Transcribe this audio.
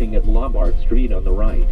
at Lombard Street on the right.